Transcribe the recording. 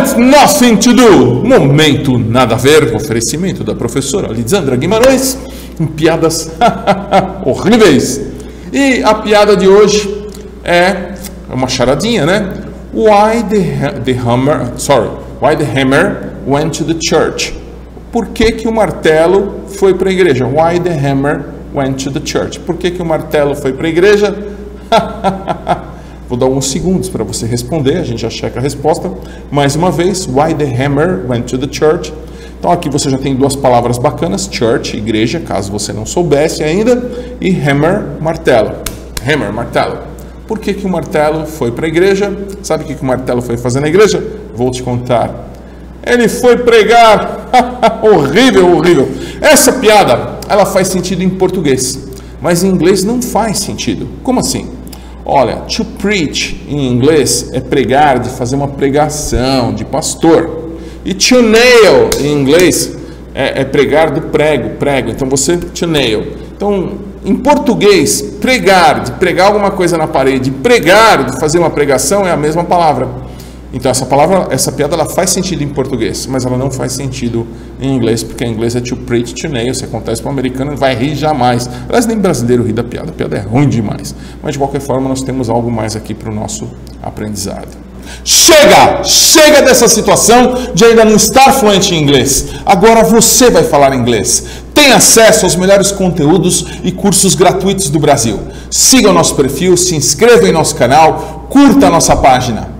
Moment Nothing to Do. Momento nada a ver. Oferecimento da professora Lisandra Guimarães. Com piadas horríveis. E a piada de hoje é uma charadinha, né? Why the, the hammer, sorry, why the hammer went to the church? Por que, que o martelo foi para a igreja? Why the hammer went to the church? Por que, que o martelo foi para a igreja? Vou dar alguns segundos para você responder, a gente já checa a resposta. Mais uma vez, why the hammer went to the church? Então aqui você já tem duas palavras bacanas, church, igreja, caso você não soubesse ainda, e hammer, martelo. Hammer, martelo. Por que, que o martelo foi para a igreja? Sabe o que, que o martelo foi fazer na igreja? Vou te contar. Ele foi pregar. horrível, horrível. Essa piada, ela faz sentido em português, mas em inglês não faz sentido. Como assim? Olha, to preach em inglês é pregar, de fazer uma pregação, de pastor. E to nail em inglês é, é pregar do prego, prego. Então você to nail. Então, em português, pregar, de pregar alguma coisa na parede, pregar, de fazer uma pregação é a mesma palavra. Então essa palavra, essa piada, ela faz sentido em português, mas ela não faz sentido em inglês, porque em inglês é to preach to nail. Se acontece para um americano, vai rir jamais. Aliás, nem brasileiro ri da piada. A piada é ruim demais. Mas de qualquer forma, nós temos algo mais aqui para o nosso aprendizado. Chega! Chega dessa situação de ainda não estar fluente em inglês. Agora você vai falar inglês. Tem acesso aos melhores conteúdos e cursos gratuitos do Brasil. Siga o nosso perfil, se inscreva em nosso canal, curta a nossa página.